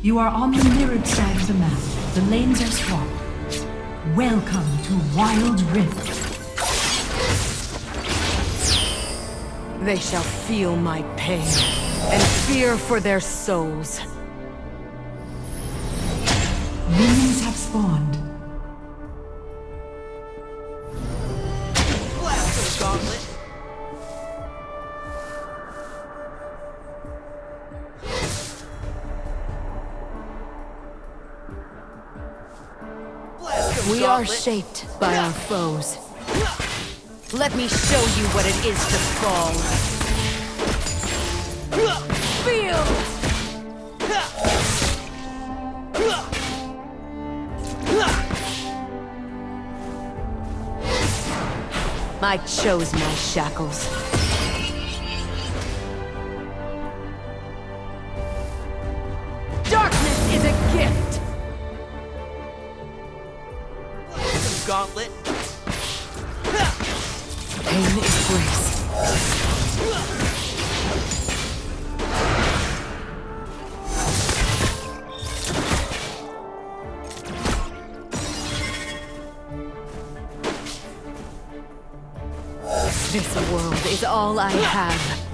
You are on the mirrored side of the map. The lanes are swapped. Welcome to Wild Rift. They shall feel my pain and fear for their souls. Minions have spawned. Are shaped by our foes. Let me show you what it is to fall. Feel! I chose my shackles. This world is all I have.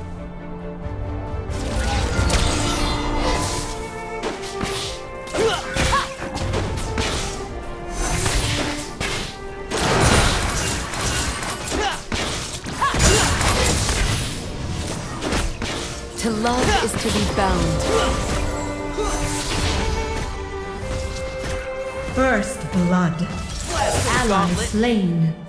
To love is to be bound. First blood. Gauntlet. slain.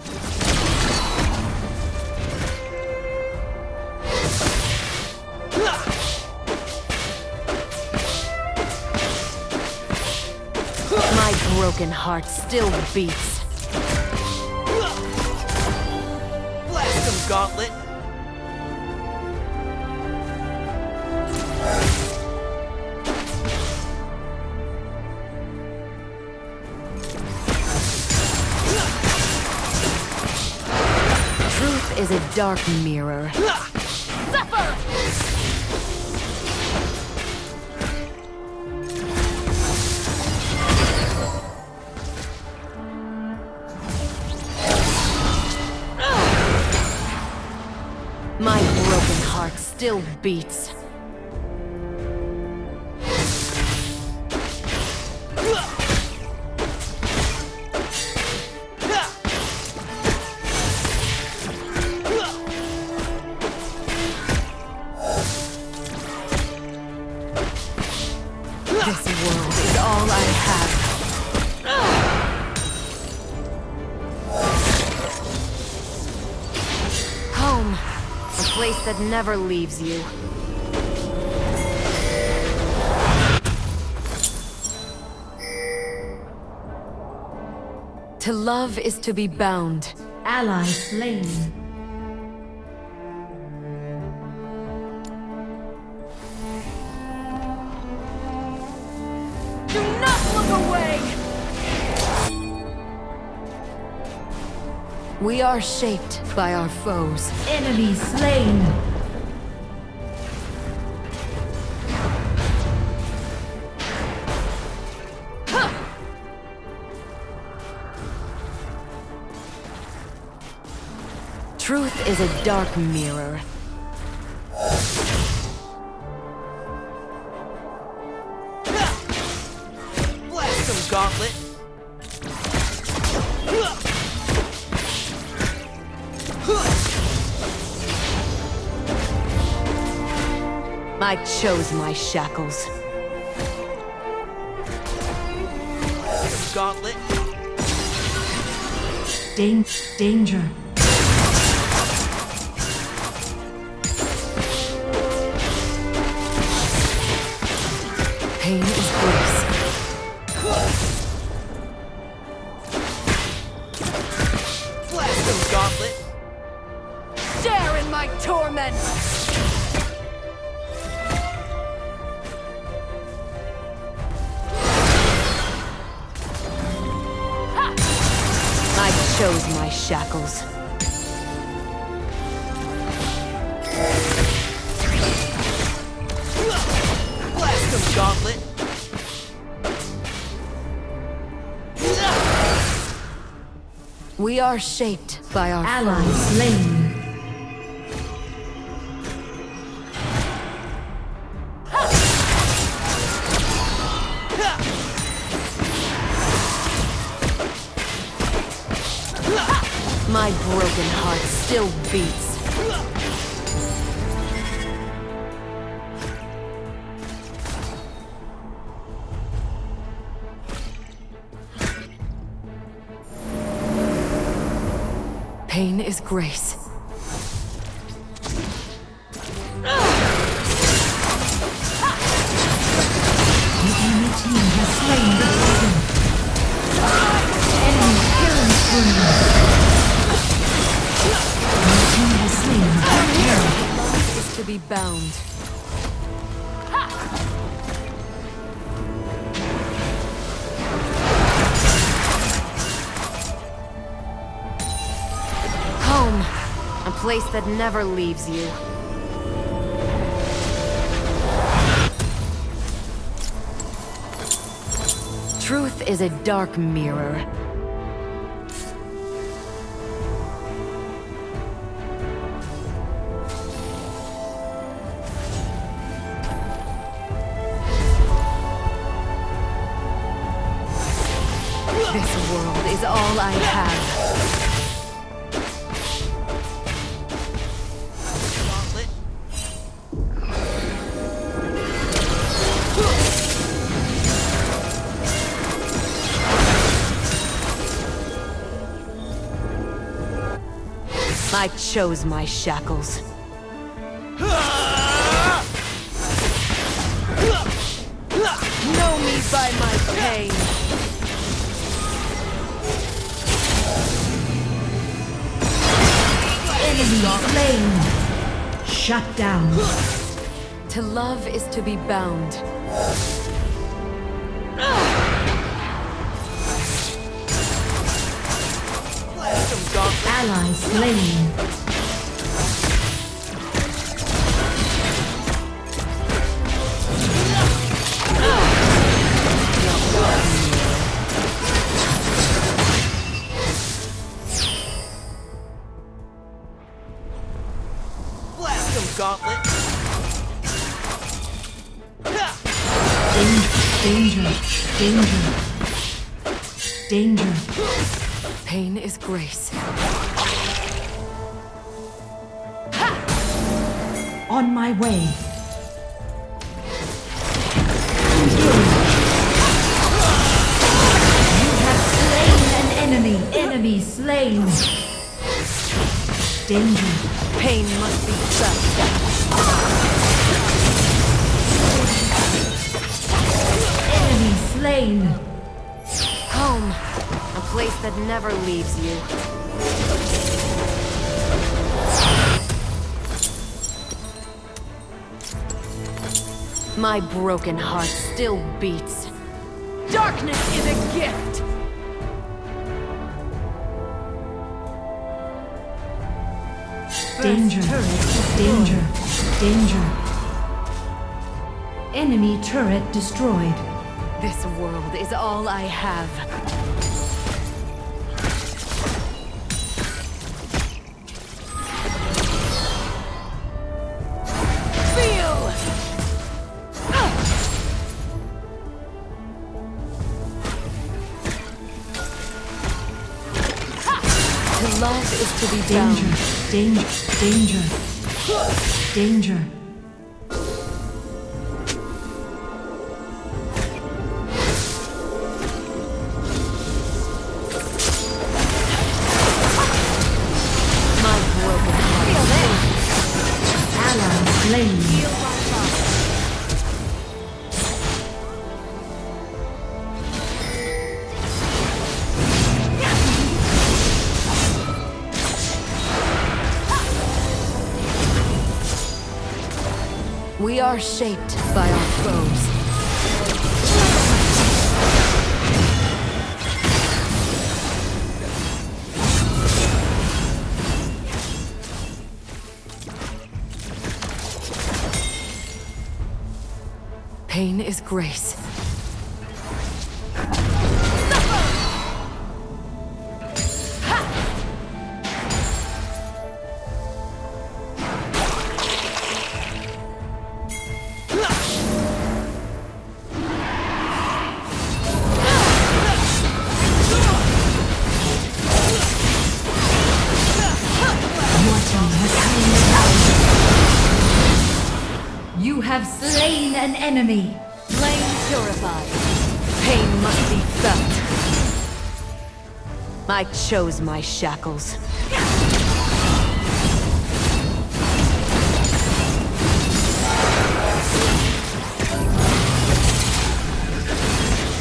Broken heart still beats. Blast them, Gauntlet. Truth is a dark mirror. Still beats. That never leaves you. To love is to be bound. Ally slain. We are shaped by our foes. Enemy slain. Truth is a dark mirror. I chose my shackles. Gauntlet. Dan danger. Chose my shackles. Blast him, gauntlet! We are shaped by our allies slain. Pain is grace. Place that never leaves you. Truth is a dark mirror. I chose my shackles. Know me by my pain. Enemy slain. Shut down. To love is to be bound. Ally slain. Danger. Danger. Danger. Pain is grace. On my way. You have slain an enemy. Enemy slain. Danger. Pain must be felt. Enemy slain. Home, a place that never leaves you. My broken heart still beats. Darkness is a gift! Danger. Danger. Danger. Enemy turret destroyed. This world is all I have. Is to be. Danger. Danger. Danger. Danger. We are shaped by our foes. Pain is grace. Enemy. Flame purified. Pain must be felt. I chose my shackles.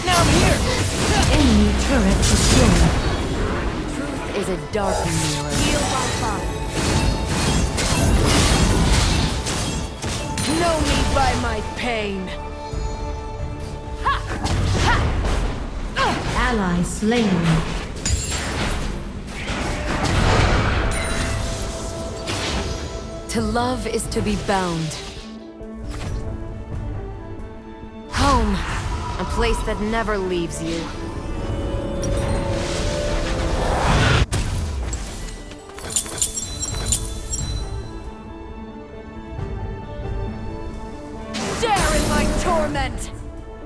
Now I'm here! Enemy turret destroyed. Truth is a dark mirror. Heal by fire. Know me by my pain. Ally slain. To love is to be bound. Home. A place that never leaves you.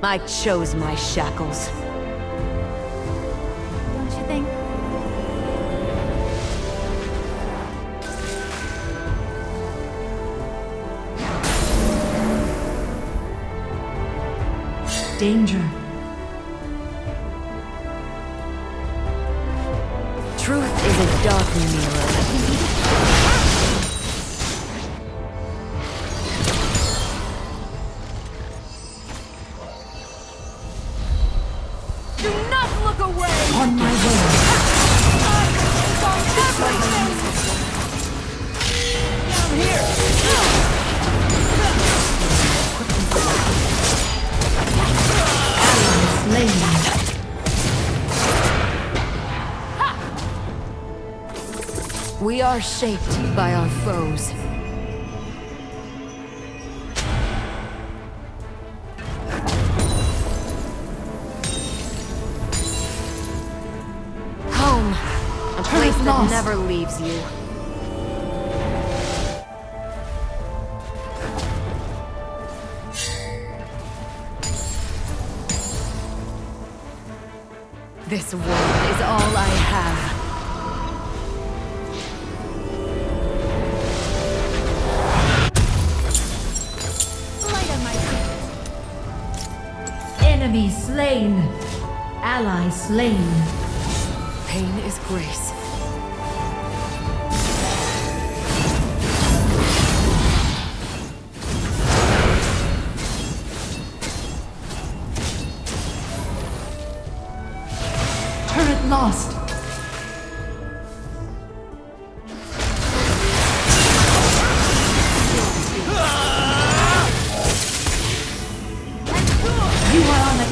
I chose my shackles. Don't you think? Danger. Truth is a dark mirror. Are shaped by our foes. Home. A place that never leaves you. Slain. Ally slain. Pain is grace.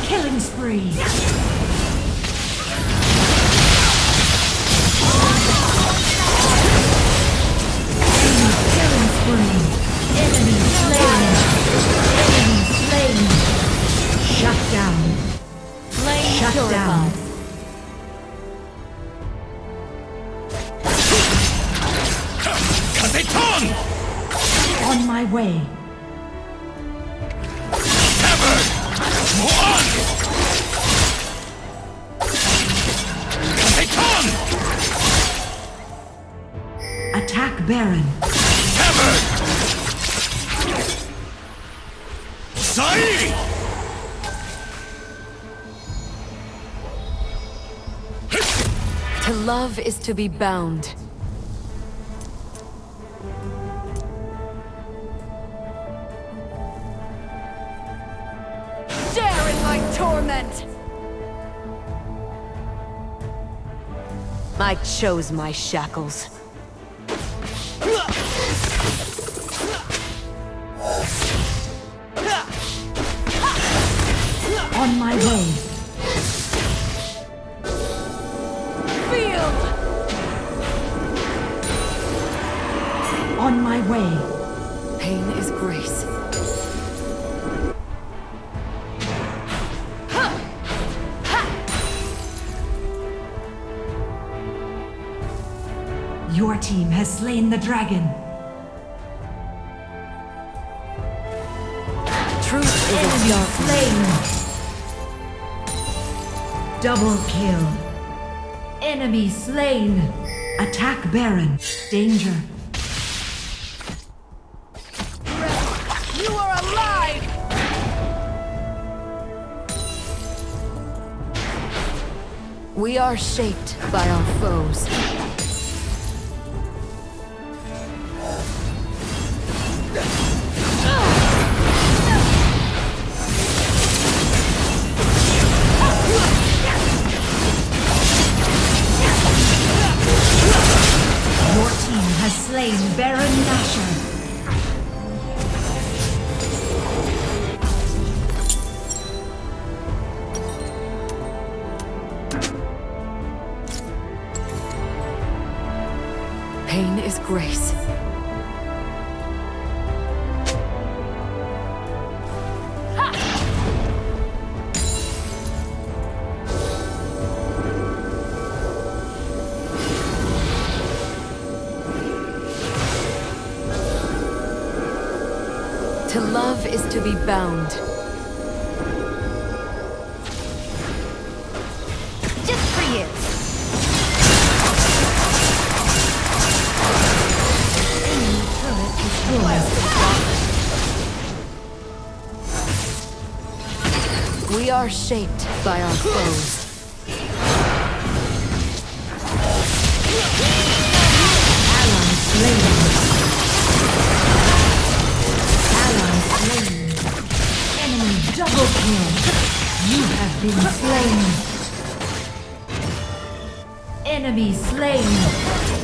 Killing spree. Enemy killing spree. Enemy slain. Enemy slain. Shut down. Flame Shut purified. down. Sai! To love is to be bound. Share in my torment! I chose my shackles. On my way. Pain is grace. Your team has slain the dragon. Truth is a Enemy dark slain. Double kill. Enemy slain. Attack Baron. Danger. We are shaped by our foes. Is to be bound. Just for you. We are shaped by our foes. Enemy slain.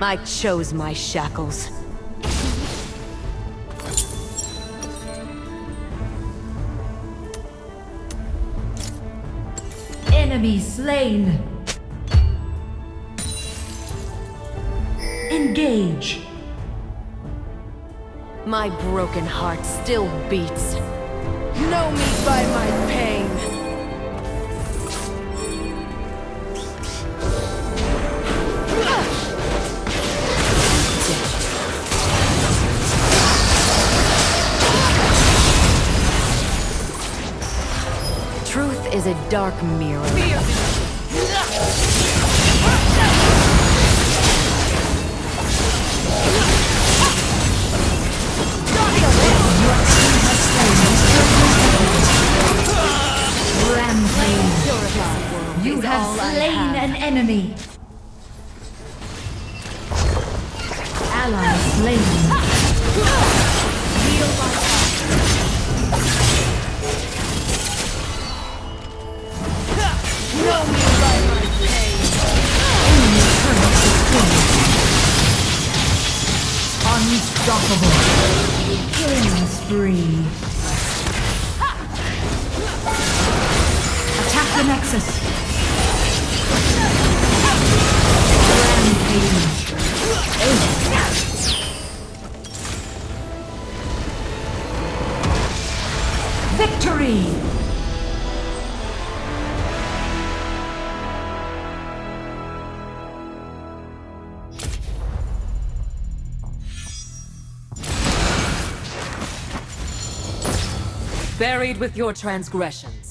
I chose my shackles. Enemy slain. Engage. My broken heart still beats. Know me by my pain. Truth is a dark mirror. Enemy. Ally slain. Know me by my pain. Unstoppable. Killing spree. Attack the Nexus. Buried with your transgressions.